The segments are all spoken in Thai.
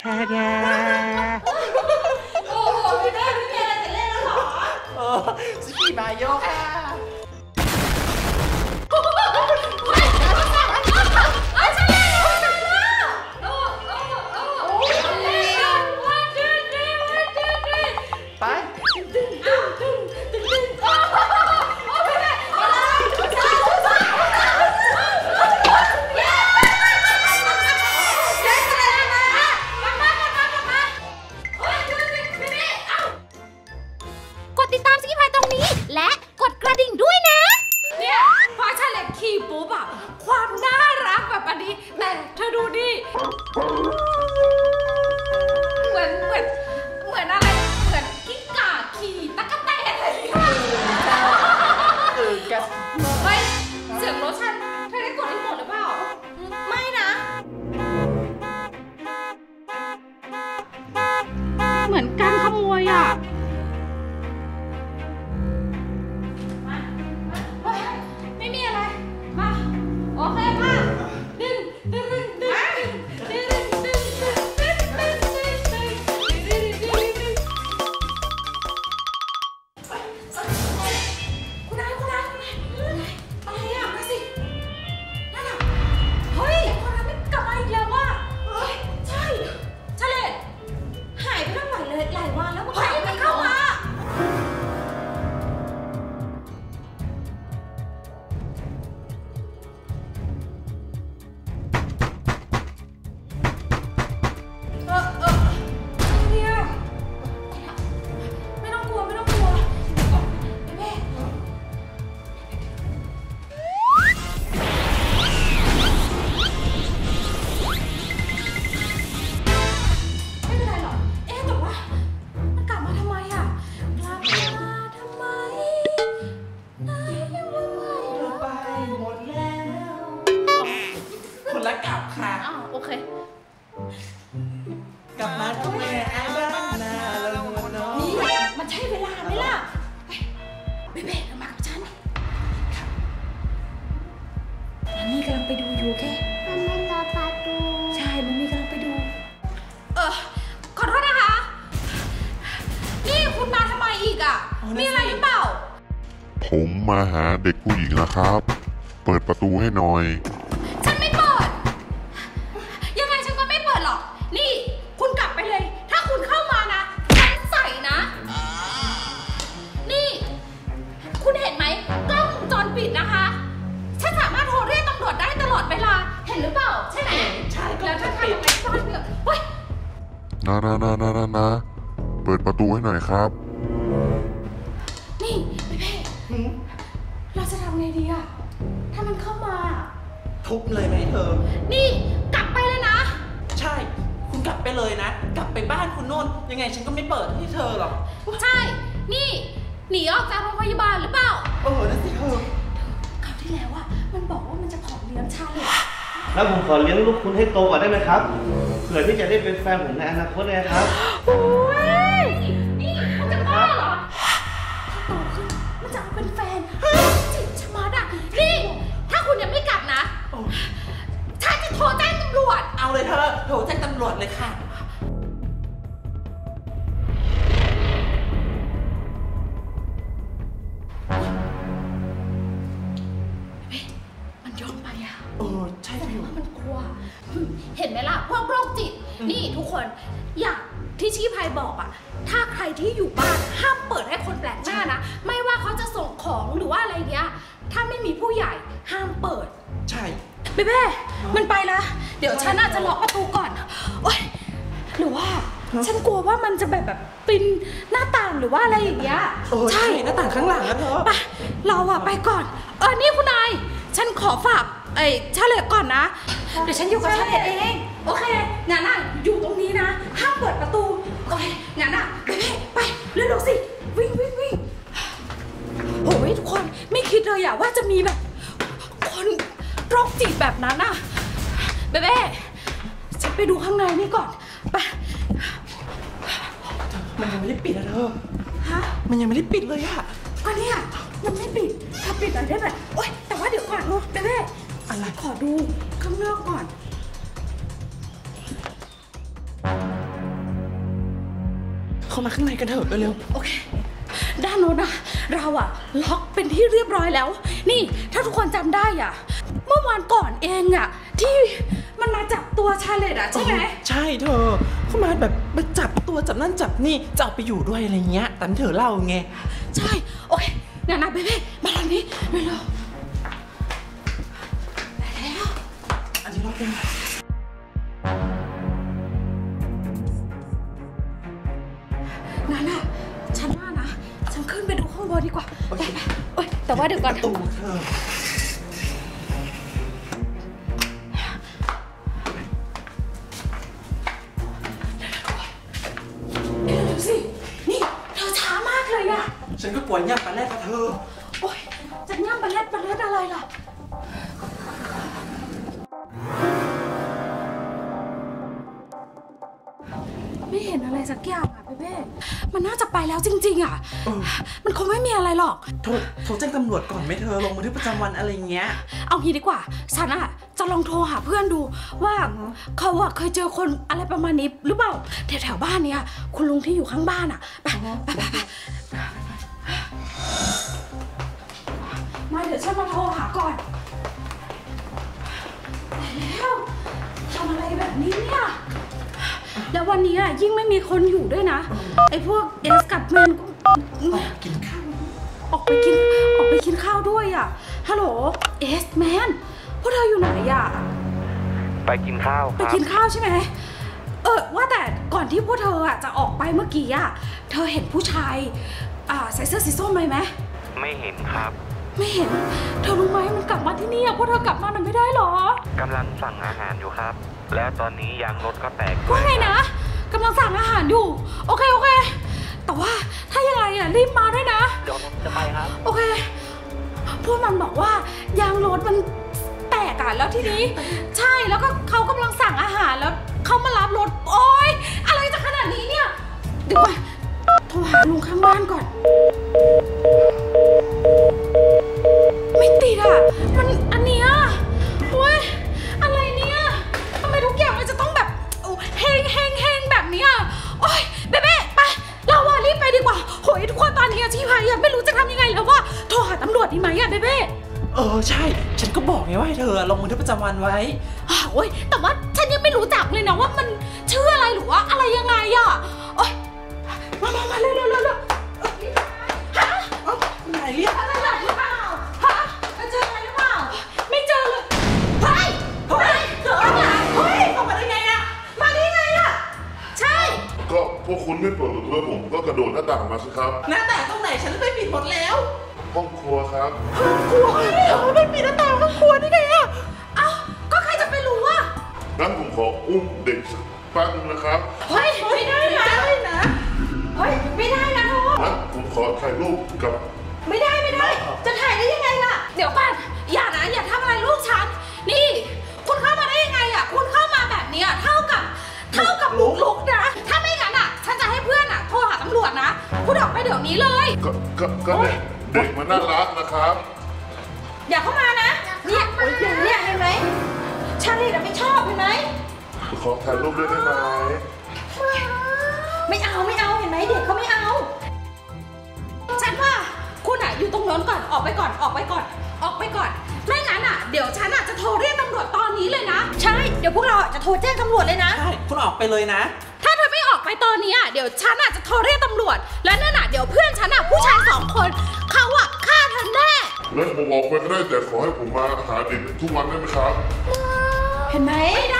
แท้แท้โอ้โหพี่เต้พี่เต้จะเล่นแล้วเหรอ เออสกีมาโยค่ะ เออแกเฮ้ย เสียงรถฉัน นะครับ เปิดประตูให้หน่อย ทุบเลยไหมเธอ นี่กลับไปเลยนะ ใช่ คุณกลับไปเลยนะ กลับไปบ้านคุณโน่น ยังไงฉันก็ไม่เปิดให้เธอหรอก ใช่ นี่หนีออกจากโรงพยาบาลหรือเปล่า เออนั่นสิเธอคราวที่แล้วอะมันบอกว่ามันจะขอเลี้ยงชาเลยแล้วผมขอเลี้ยงลูกคุณให้โตก่อนได้ไหมครับ เผื่อที่จะได้เป็นแฟนผมในอนาคตเลยนะครับ โอ้ย นี่มันจะบ้าเหรอ ถ้าโตขึ้นมันจะเอาเป็นแฟนจิตชะมัดอะนี่ ถ้าคุณยังไม่กลับนะโอ้ ฉันจะโทรแจ้งตำรวจ เอาเลยเธอ โทรแจ้งตำรวจเลยค่ะ มันยอมไปอะเออใช่แสดเธงอว่ามันกลัว เห็นไหมล่ะ พวกโรคจิต นี่ทุกคน อยากที่ชีพายบอกอะถ้าใครที่อยู่บ้านห้ามเปิดให้คนแปลกหน้านะ ไม่ว่าเขาจะส่งของหรือว่าอะไรเงี้ย ถ้าไม่มีผู้ใหญ่ห้ามเปิด ใช่ เบ๊เบ้มันไปละเดี๋ยวฉันอาจจะล็อกประตูก่อนโอ๊ยหรือว่า ฉันกลัวว่ามันจะแบบแบบปีนหน้าต่างหรือว่าอะไรอย่างเงี้ยเออใช่หน้าต่างข้างหลังนะเธอไปเราอะไปก่อน เออนี่คุณนาย ฉันขอฝากไอ้ชาเลตก่อนนะ เดี๋ยวฉันอยู่กับชาเลตเอง โอเคงั้นอะอยู่ตรงนี้นะ เข้ามาข้างในกันเถอะเร็วโอเค ด้านโน้นอะเราอะล็อกเป็นที่เรียบร้อยแล้ว นี่ถ้าทุกคนจำได้อะเมื่อวานก่อนเองอะที่มันมาจับตัวชาเลตอะๆใช่ไหมใช่เธอ เข้ามาแบบมาจับตัวจับนั่นจับนี่จะเอาไปอยู่ด้วยอะไรเงี้ยแต่เธอเล่าไง ใช่ โอเคนานาเบเบ้มาทางนี้เร็วๆได้แล้วอันนี้เราเป็ ว่าเดี๋ยวก่อนตูเธอเร็วๆสินี่เธอช้ามากเลยอะฉันก็กลัวย่ำปลาแรกกับเธอ โอ๊ยจะง่ำบัลเล็ดบัลเล็ดอะไรล่ะไม่เห็นอะไรสักอย่าง อะเบเบ้มันน่าจะไปแล้วจริง ๆอะเออ มันคงไม่มีอะไรหรอก โทรโทรแจ้งตำรวจก่อนไหมเธอลงบันทึกประจำวันอะไรเงี้ย เอางี้ดีกว่าฉันอะจะลองโทรหาเพื่อนดูว่าเขาอะเคยเจอคนอะไรประมาณนี้หรือเปล่าแถวแถวๆบ้านเนี้ยคุณลุงที่อยู่ข้างบ้านอะไปไปไปไป ววันนี้อะยิ่งไม่มีคนอยู่ด้วยนะ ไอ้พวกเอสกับแมนก็กินข้าว ออกไปกิน ออกไปกินข้าวด้วยอะฮัลโหล เอสแมน พวกเธออยู่ไหนอะไปกินข้าวคไปรับกินข้าวใช่ไหมเออว่าแต่ก่อนที่พวกเธออะจะออกไปเมื่อกี้อะเธอเห็นผู้ชายอ่าใส่เสื้อสีส้มไหมไหม ไม่เห็นครับ ไม่เห็น เธอรู้ไหมมันกลับมาที่นี่อะพวกเธอกลับมาหน่อยไม่ได้หรอกำลังสั่งอาหารอยู่ครับ แล้วตอนนี้ยางรถก็แตกด้วว่ายไงนะกำลังสั่งอาหารอยู่ โอเค โอเค แต่ว่าถ้ายังไงอะรีบมาด้วยนะเดี๋ยวผมจะไปครับ โอเค พวกมันบอกว่ายางรถมันแตกอะแล้วทีนี้ ใช่แล้วก็เขากำลังสั่งอาหาร ทึกประจำวันไว้อ้าวโอ๊ยแต่ว่าฉันยังไม่รู้จักเลยนะว่ามันชื่ออะไรหรือว่าอะไรยังไงอะโอ๊ยมามามาเร็วเร็วเร็วเร็วเอ้ยฮะเอ้าไหนเรียกอะไรลับหรือเปล่าฮะเจออะไรหรือเปล่า ไม่เจอเลยเฮ้ยเฮ้ยเจออะไรเฮ้ยเข้ามาได้ไงอะมาได้ไงอะใช่ ก็พวกคุณไม่เปิดประตูให้ผมก็กระโดดหน้าต่างมาสิครับหน้าแต่ตรงไหนฉันไปปิดหมดแล้วห้องครัวครับกลัวเหรอไม่ปิดหน้าต่าง ออุ้มเด็กสักแป๊บนึงนะครับเฮ้ยไม่ได้นะไม่ได้นะเฮ้ยไม่ได้นะโทงั้นผมขอถ่ายรูปกับไม่ได้ไม่ได้ จะถ่ายได้ยังไงล่ะ เดี๋ยวก่อนอย่านะอย่าทำอะไรลูกฉัน นี่ คุณเข้ามาได้ยังไงอะ คุณเข้ามาแบบเนี้ยเท่ากับเท่ากับบุกลุกนะ ถ้าไม่งั้นอะ ฉันจะให้เพื่อนอะโทรหาตำรวจนะ คุณออกไปเดี๋ยวนี้เลย ก็ก็ก็เนี่ยเด็กมันน่ารักนะครับ อย่าเข้ามานะ เนี่ยเนี่ยเห็นไหมชาลีน่ะไม่ชอบเห็นไหม ขอถ่ายรูปด้วยได้ไหมไม่เอาไม่เอาเห็นไหมเด็กเขาไม่เอา ฉันว่าคุณอะอยู่ตรงโน้นก่อนออกไปก่อนออกไปก่อน ออกไปก่อน ไม่งั้นอะเดี๋ยวฉันอะจะโทรเรียกตำรวจตอนนี้เลยนะ ใช่เดี๋ยวพวกเราอะจะโทรแจ้งตำรวจเลยนะ ใช่คุณออกไปเลยนะ ถ้าเธอไม่ออกไปตอนนี้อะเดี๋ยวฉันอะจะโทรเรียกตำรวจ และนั่นอะเดี๋ยวเพื่อนฉันอะผู้ชายสองคนเขาอะฆ่าเธอแน่แล้วผมออกไปก็ได้แต่ขอให้ผมมาหาเด็กทุกวันได้ไหมครับ เห็นไหมไม่ได้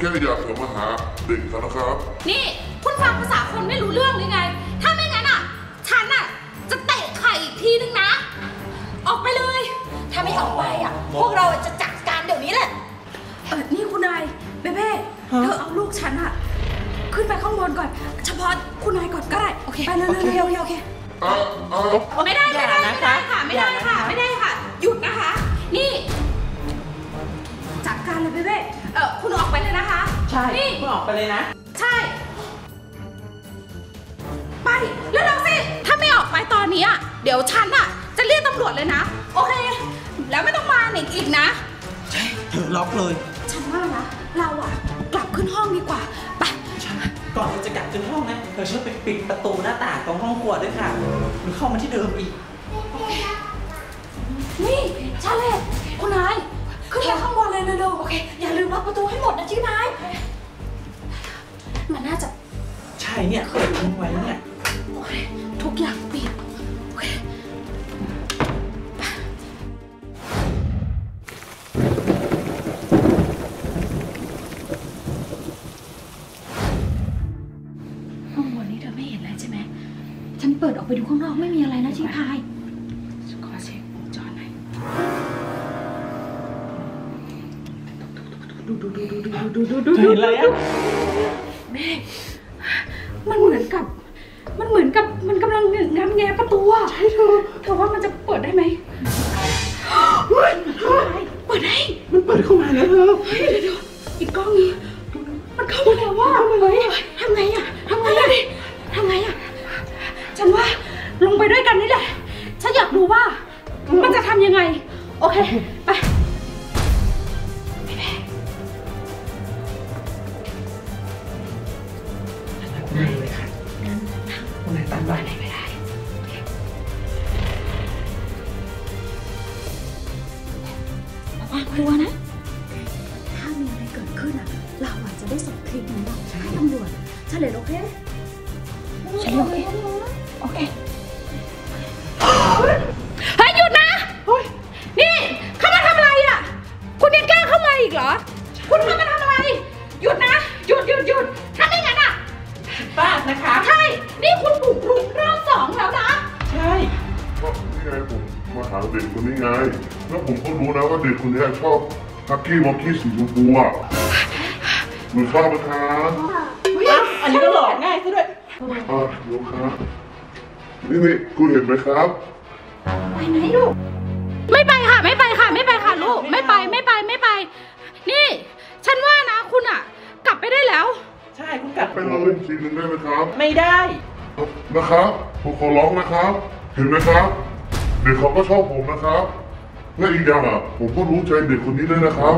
แค่อยากจะมาหาเด็กเขานะครับ นี่คุณฟังภาษาคนไม่รู้เรื่องหรือไง ถ้าไม่งั้นอะ ฉันอะ จะเตะไข่อีกทีนึงนะ ออกไปเลย ถ้าไม่ออกไปอะ พวกเราจะจัดการเดี๋ยวนี้แหละเออนี่คุณนายเบ้เบ้ฮะเธอเอาลูกฉันอะ ขึ้นไปข้างบนก่อน เฉพาะคุณนายก่อนก็ได้ โอเค ไปเลยเลยเลยโอเคอ้าวอ้าวไม่ได้อไม่ย่าได้นะไม่คะได้ค่ะ ไม่ได้อย่านะค่ะคะไม่ได้ค่ะ หยุดนะคะ นี่ จัดการเลยเบ้เบ้ เออคุณออกไปเลยนะคะ ใช่นี่คุณออกไปเลยนะ ใช่ ไปแล้วเราสิถ้าไม่ออกไปตอนนี้อะเดี๋ยวฉันอะ จะเรียกตำรวจเลยนะ โอเค แล้วไม่ต้องมาอีกอีกนะ ใช่เธอล็อกเลย ฉันว่านะเราอะกลับขึ้นห้องดีกว่าไปใช่ก่อนเราจะกลับขึ้นห้องนะเธอช่วยไปปิดประตูหน้าต่างตรงห้องครัวด้วยค่ะหรือเข้ามาที่เดิมอีกนี่ชาเลตคุณนาย ขึ้นไปข้างบนเลยเร็วๆโอเค อย่าลืมล็อกประตูให้หมดนะที่นาย มันน่าจะใช่เนี่ยเปิดทิ้งไว้เนี่ยโอเคทุกอย่างปิดโอเคห้องบนนี้เธอไม่เห็นอะไรใช่ไหม ฉันเปิดออกไปดูข้างนอกไม่มีอะไรนะชิพาย ดูดูดูดูดูดูดูดูเธอเห็นอะไรอะแม่มันเหมือนกับ มันเหมือนกับมันกำลังงันแงประตูอะใช่เธอเธอว่ามันจะเปิดได้ไหมเฮ้เปิดได้มันเปิดเข้ามาแล้วเธอเดี๋ยวเดี๋ยวอีกกล้องนึงมันเข้ามาแล้วว่าเฮ้ยทำไงอะทำไงอะทำไงอะฉันว่าลงไปด้วยกันนี่แหละ ฉันอยากดูว่า มันจะทำยังไง โอเค running. เด็กคนนี้ไง แล้วผมก็รู้นะว่าเด็กคนนี้ชอบฮักกี้วอกกี้สีชมพูอะหนูชอบไหมคะอ้าวอันนี้ก็หลอกง่ายซะด้วยอะหนูครับนี่นี่คุณเห็นไหมครับ ไปไหนลูก ไม่ไปค่ะ ไม่ไปค่ะ ไม่ไปค่ะลูก ไม่ไป ไม่ไป ไม่ไป นี่ ฉันว่านะคุณอะ กลับไปได้แล้ว ใช่ คุณกลับ ไปลองเล่นทีนึงได้ไหมครับ ไม่ได้ นะครับผมขอร้องนะครับ เห็นไหมครับ เด็กเขาก็ชอบผมนะครับ และอีกอย่างอะ ผมก็รู้ใจเด็กคนนี้ด้วยนะครับ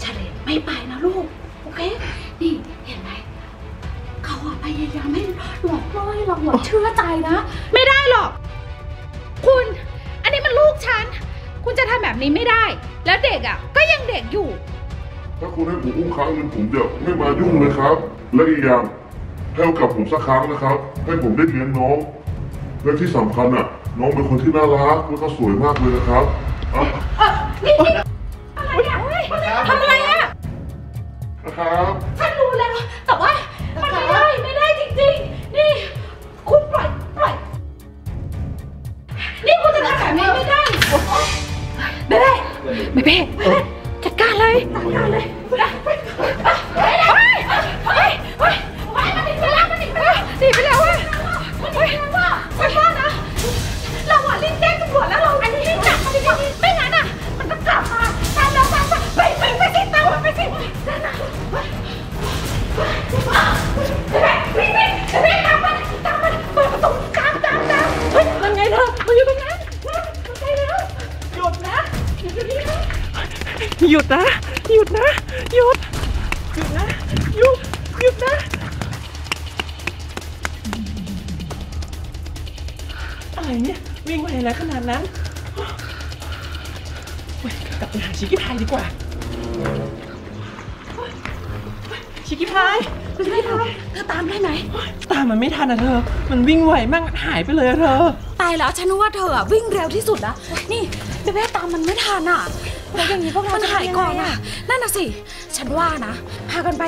เฉลยไม่ไปนะลูก โอเค นี่เห็นไหมเขาอะพยายามให้หลอกล่อให้เราอะเชื่อใจนะ ไม่ได้หรอก คุณ อันนี้มันลูกฉัน คุณจะทำแบบนี้ไม่ได้ แล้วเด็กอะก็ยังเด็กอยู่ ถ้าคุณให้ผมอุ้มครั้งหนึ่งผมจะไม่มายุ่งเลยครับ และอีกอย่างให้โอกาสผมสักครั้งนะครับ ให้ผมได้เลี้ยงน้อง และที่สำคัญอะ น้องเป็นคนที่น่ารักแล้วก็สวยมากเลยนะครับอะอะไรอะทำอะไรอะนะครับ ฉันรู้แล้ว แต่ว่ามันไม่ได้ไม่ได้จริงๆ นี่ คุณปล่อยปล่อย นี่คุณจะทำแบบนี้ไม่ได้เบ้เบ้เบ้เบ้จัดการเลย จัดการเลยไปไปไปไปไปไปมันหนีไปแล้วมันหนีไปแล้วหนีไปแล้วเว้ ยุดนะ หยุดนะ หยุด หยุดนะ หยุด หยุดนะ อะไรเนี่ย วิ่งไปแล้วขนาดนั้นเว้ยกลับไปหาชิคกี้พายดีกว่า ชิคกี้พายเป็นไงเธอเธอตามได้ไหม ตามมันไม่ทันอะเธอ มันวิ่งไวมากหายไปเลยอะเธอ ตายแล้วฉันว่าเธออะวิ่งเร็วที่สุดนะนี่เบเบ้ตามมันไม่ทันอะ แล้วอย่างนี้พวกเรามันหายก่อนอะ นั่นน่ะสิ ฉันว่านะ พากันไป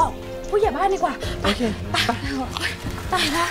บอกผู้ใหญ่บ้านดีกว่า โอเค ไปตายแล้ว